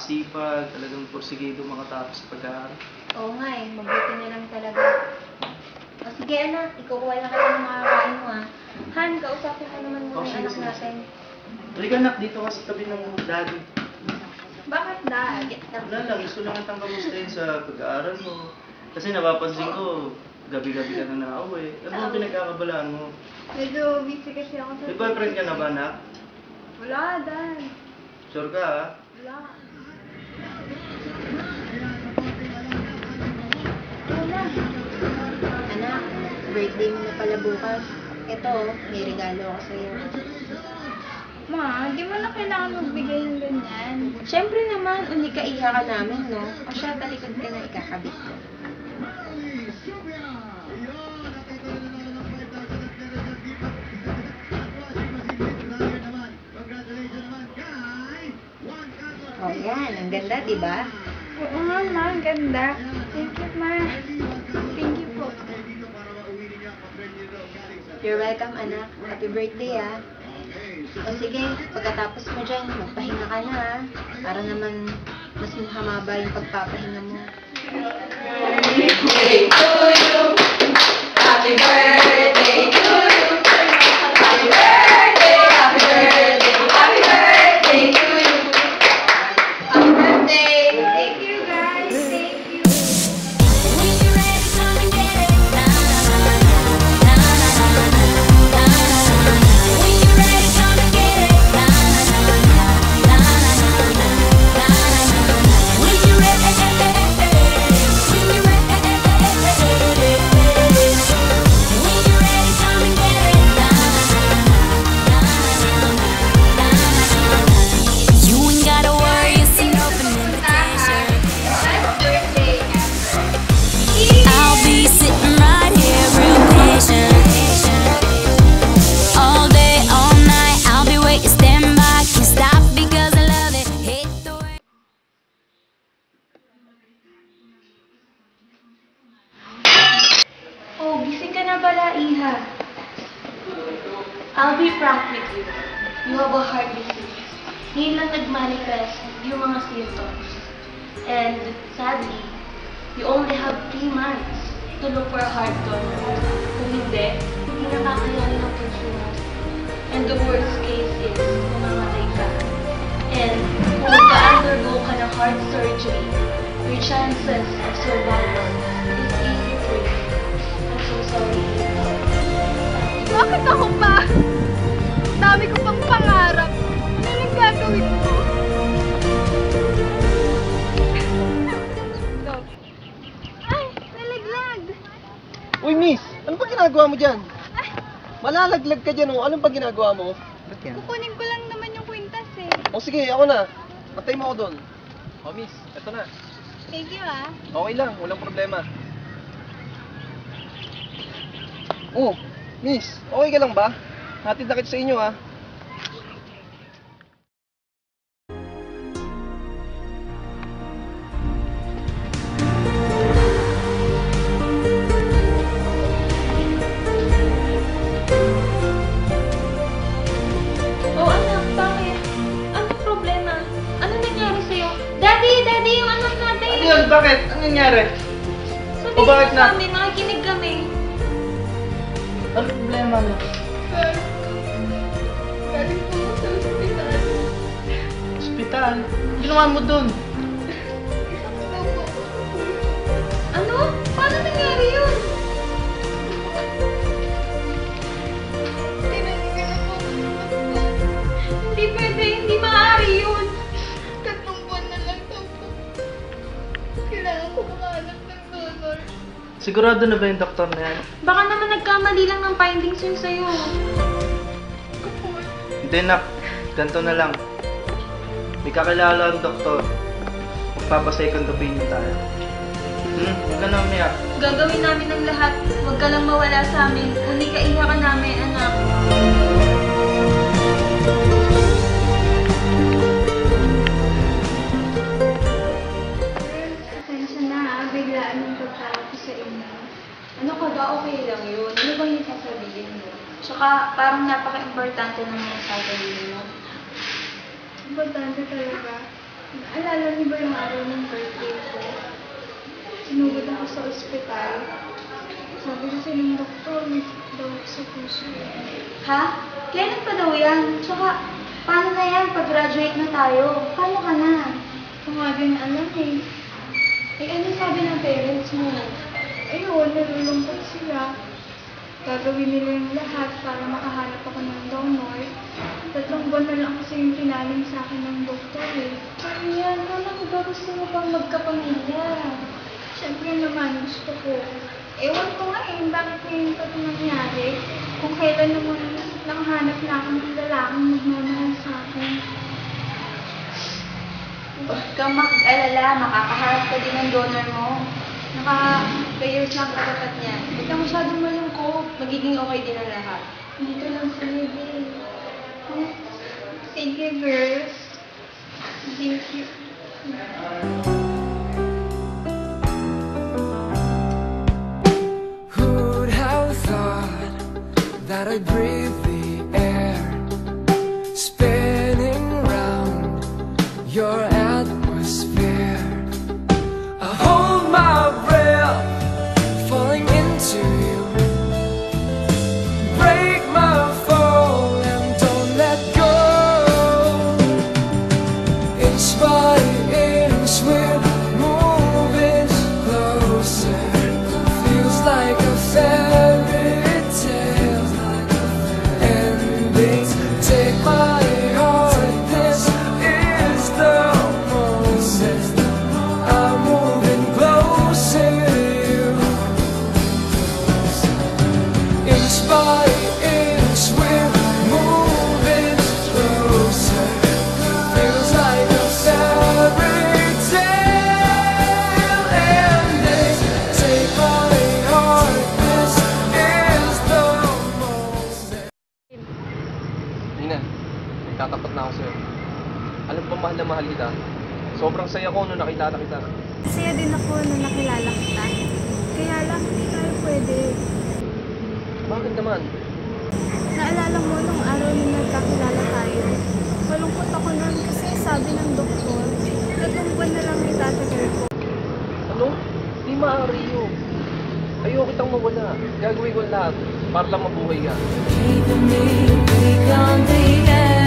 sipag, talagang porsigido makatapos sa pag-aaral. Oo nga eh, mabuti na lang talaga. O sige anak, ikukuha lang kita ng mga kain mo ah. Han, kausapin mo naman muna Oh, yung sige, anak sige, natin. Halika anak, dito ka sa tabi ng daddy. Bakit dad? Wala lang, gusto lang kitang kamustahin sa pag-aaral mo. Kasi napapansin ko, gabi-gabi ka na nauwi. Ano ang pinagkakabalaan mo? Medyo busy kasi ako sa... May boyfriend ka na ba, anak? Wala, dad. Sure ka, ha? Wala. Anak, birthday mo na pala bukas. Ito, may regalo ako sa'yo. Ma, di mo na kailangan magbigay ng ganyan. Siyempre naman, unika iha ka namin, no? O siya, talikod ka na ikakabit ko. O yan, ang ganda, di ba? Oo nga, ma. Ang ganda. Thank you, ma. Thank you po. You're welcome, anak. Happy birthday, ah. O sige, pagkatapos mo dyan, magpahinga ka na, ah. Para naman mas humaba yung pagpapahinga mo. Thank sadly, you only have three months to look for a heart donor. Kung hindi, hindi nakakayanin ang pagsunod. And the worst case is, mamamatay ka. And kung magka-undergo ka ng heart surgery, your chances of survival is 83. I'm so sorry. Bakit ako ginagawa mo dyan? Malalaglag ka dyan, oh. Anong ba ginagawa mo? Kukunin ko lang naman yung kwintas eh. O sige, ako na. Patay mo ako doon. O, miss, eto na. Thank you ah. Okay lang, walang problema. Oh, miss, okay ka lang ba? Hatid na kita sa inyo, ah. Ano problema mo? Galing po sa ospital. Hospital? Ginawa mo dun? Ano? Paano nangyari yun? Tinanggal ako ng. Hindi pwede, hindi maaari yun. Tatlong buwan na lang po. Kailangan ko makahanap ng donor. Sigurado na ba yung doktor na yan? Baka naman nagkamali lang ng findings yun sa'yo. Hindi nak, ganito na lang. May kakilala ang doktor. Magpapa-second opinion tayo. Hmm? Huwag ka na umiyak. Gagawin namin ang lahat. Huwag ka lang mawala sa amin. Uni ka iha ka namin, anak. Ka ba? Okay lang yun. Ano ba yung sasabihin mo? Tsaka parang napaka-importante ng mga sasabihin mo. Importante talaga. Naalala niyo ba yung araw ng birthday ko? Sinugod ako sa ospital. Sabi kasi ng doktor, may daw sa puso. Ha? Kailan pa daw yan? Tsaka, paano na yan pag graduate na tayo? Paano ka na? Ito nga din alam eh. Eh ano sabi ng parents mo? Ayun, nalulungkot sila. Gagawin nila yung lahat para makahanap ako ng donor. Tatlong buwan na lang kasi yung pinaling sa akin ng doktor eh. Ano yan? Alam ko ba gusto mo pang magkapamilya? Siyempre naman, gusto ko. Ewan ko nga eh, bakit ngayon pa ito nangyari? Kung kailan naman nakahanap na ako ng lalaking magmamahal sa akin. Huwag kang mag-alala, makakaharap ka din ng donor mo. Naka 3 years lang katapat niya. Huwag kang masyadong malungkot. Magiging okay din ang lahat. Dito lang sa baby. Sige, girls. Thank you. Who'd have thought that I'd breathe Alam ba mahal na mahal kita? Sobrang saya ko nung nakita kita. Masaya din ako nung nakilala kita. Kaya lang, hindi tayo pwede. Bakit naman? Naalala mo nung araw na nagkakilala tayo. Malungkot ako nun kasi sabi ng doktor, tatlong buwan na lang itatagal ko. Ano? Di maaari yun. Ayoko kitang mawala. Gagawin ko lahat para lang mabuhay ka. Keeping me weak on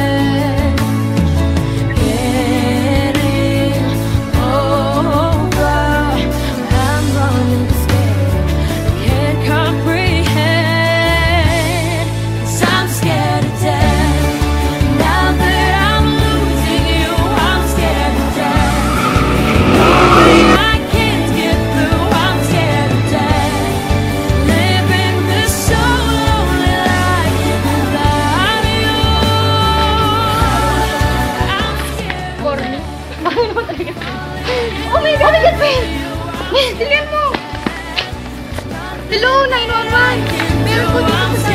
Oh my God! Oh my God, Ben! Ben, tingnan mo! Hello, 911! Meron po dito sa